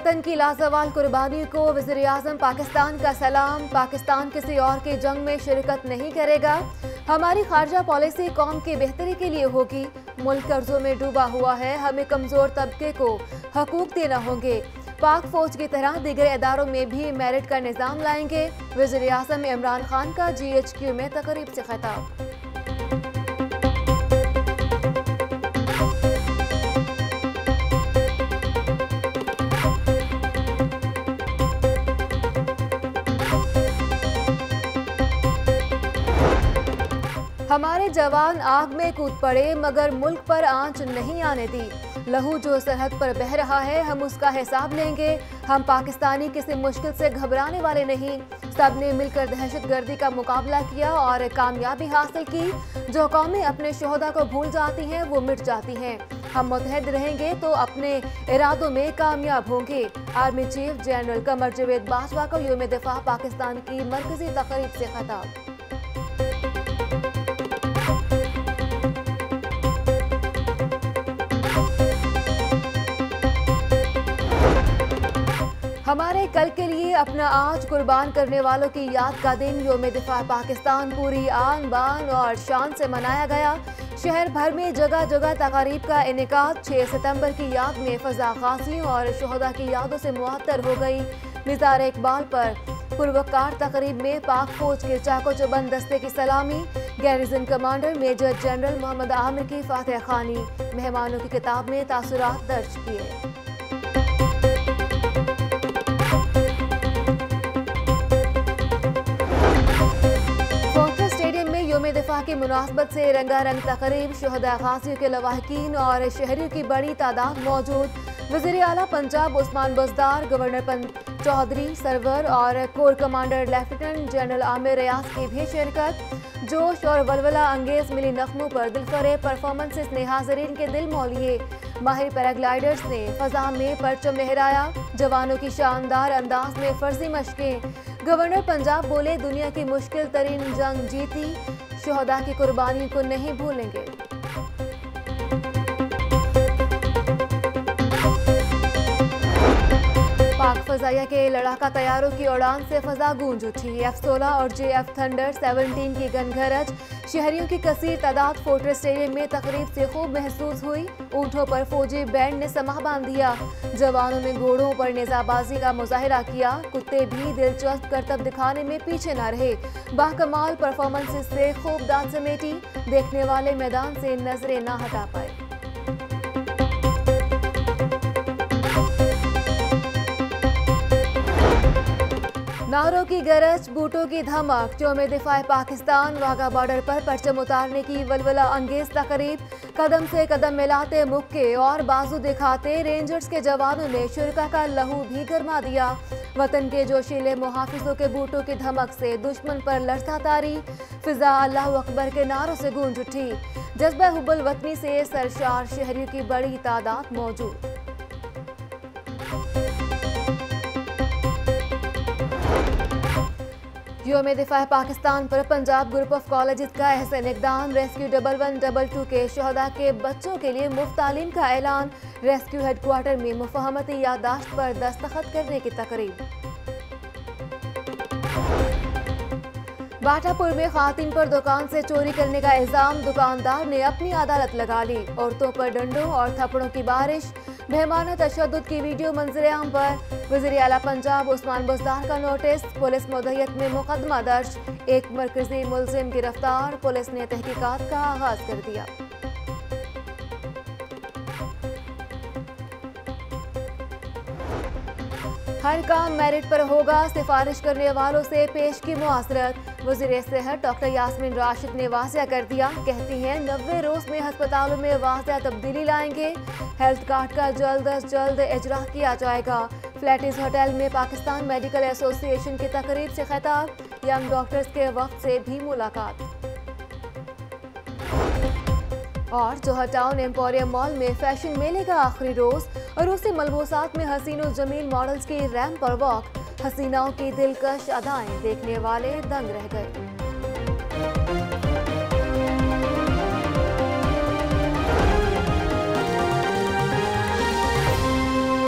وطن کی لازوال قربانی کو وزیراعظم پاکستان کا سلام، پاکستان کسی اور کی جنگ میں شرکت نہیں کرے گا۔ ہماری خارجہ پالیسی قوم کی بہتری کے لیے ہوگی۔ ملک قرضوں میں ڈوبا ہوا ہے، ہمیں کمزور طبقے کو حقوق دینا ہوں گے پاک فوج کی طرح دیگر اداروں میں بھی میرٹ کا نظام لائیں گے۔ وزیراعظم عمران خان کا جی ایچ کیو میں تقریب سے خطاب۔ ہمارے جوان آگ میں کود پڑے مگر ملک پر آنچ نہیں آنے دی۔ لہو جو سرحد پر بہ رہا ہے، ہم اس کا حساب لیں گے۔ ہم پاکستانی کسی مشکل سے گھبرانے والے نہیں۔ سب نے مل کر دہشت گردی کا مقابلہ کیا اور کامیابی حاصل کی۔ جو قومیں اپنے شہدہ کو بھول جاتی ہیں، وہ مٹ جاتی ہیں۔ ہم متحد رہیں گے تو اپنے ارادوں میں کامیاب ہوں گے۔ Army chief general Qamar Javed Bajwa کو یوم دفاع پاکستان کی مرکزی تقریب سے خطاب۔ ہمارے کل کے لیے اپنا آج قربان کرنے والوں کی یاد کا دن یوم دفاع پاکستان پوری آن بان اور شان سے منایا گیا۔ شہر بھر میں جگہ جگہ تقاریب کا انعقاد 6 ستمبر کی یاد میں فضا غازیوں اور شہدہ کی یادوں سے معطر ہو گئی۔ نظار اقبال پر پروکار تقریب میں پاک فوج کے چاکو چوبند دستے کی سلامی garrison commander major general Muhammad Amir کی فاتح خانی مہمانوں کی کتاب میں تاثرات درج کیے۔ کی مناسبت سے رنگا رنگ تقریب شہدہ خاصیوں کے لواحقین اور شہریوں کی بڑی تعداد موجود۔ وزیر اعلیٰ پنجاب عثمان بزدار، گورنر چودری سرور اور corps commander lieutenant general Amir Riaz کی بھی شرکت۔ جوش اور ولولہ انگیز ملی نخمو پر دل کرے پرفارمنسز نے حاضرین کے دل مولیے ماہر پیراگلائیڈرز نے فضا میں پرچم لہرایا۔ جوانوں کی شاندار انداز میں فرضی مشقیں۔ گورنر پنجاب بولے، دنیا کی مشکل ترین جنگ جیتی۔ شہدہ کی قربانی کو نہیں بھولیں گے۔ فضائیہ کے لڑاکہ تیاروں کی اڑان سے فضا گونج اٹھی۔ ایف سولہ اور جے ایف تھنڈر سیونٹین کی گن گھرج شہریوں کی کثیر تعداد فورٹر اسٹیڈیم میں تقریب سے خوب محسوس ہوئی۔ اونٹوں پر فوجی بینڈ نے سماہ باندھیا۔ جوانوں نے گھوڑوں پر نظام بازی کا مظاہرہ کیا۔ کتے بھی دلچسپ کرتب دکھانے میں پیچھے نہ رہے۔ باکمال پرفارمنس سے خوب دان سمیٹی۔ دیکھنے والے میدان سے نظریں نہ ہٹا پائے۔ نعروں کی گرج بوٹوں کی دھمک چوم دفاع پاکستان واگا بارڈر پر پرچم اتارنے کی ولولہ انگیز تقریب قدم سے قدم ملاتے مکے اور بازو دکھاتے رینجرز کے جوانوں نے شرکا کا لہو بھی گرما دیا وطن کے جوشیلے محافظوں کے بوٹوں کی دھمک سے دشمن پر لڑتا تاری فضا اللہ اکبر کے نعروں سے گونج اٹھی جذبہ حب الوطنی سے سرشار شہریوں کی بڑی تعداد موجود یوم دفاع پاکستان پر پنجاب گروپ آف کالجز کا احسن اقدام، rescue double one, double two کے شہدا کے بچوں کے لیے مفت تعلیم کا اعلان، ریسکیو ہیڈ کوارٹر میں مفاہمتی یاداشت پر دستخط کرنے کی تقریب باٹا پور میں خواتین پر دکان سے چوری کرنے کا الزام دکاندار نے اپنی عدالت لگا لی عورتوں پر ڈنڈوں اور تھپڑوں کی بارش مہمانوں تشدد کی ویڈیو منظر عام پر وزیر پنجاب عثمان بزدار کا نوٹس پولیس مدہیت میں مقدمہ درج ایک مرکزی ملزم گرفتار پولیس نے تحقیقات کا آغاز کر دیا ہر کام میرٹ پر ہوگا سفارش کرنے والوں سے پیش کی معاصرت وزیر صحت ڈاکٹر یاسمین راشد نے واضح کر دیا کہتی ہیں نوے روز میں ہسپتالوں میں واضح تبدیلی لائیں گے۔ ہیلتھ کارڈ کا جلد از جلد اجرا کیا جائے گا۔ فلیٹیز ہوٹل میں پاکستان میڈیکل ایسوسی ایشن کی تقریب سے خطاب۔ ینگ ڈاکٹرز کے وقت سے بھی ملاقات۔ اور جوہر ٹاؤن ایمپوریم مال میں فیشن میلے کا آخری روز اور اسی ملبوسات میں حسین و جمیل مارلز کی ریم پر واک۔ حسیناؤں کی دلکش ادائیں دیکھنے والے دنگ رہ گئے۔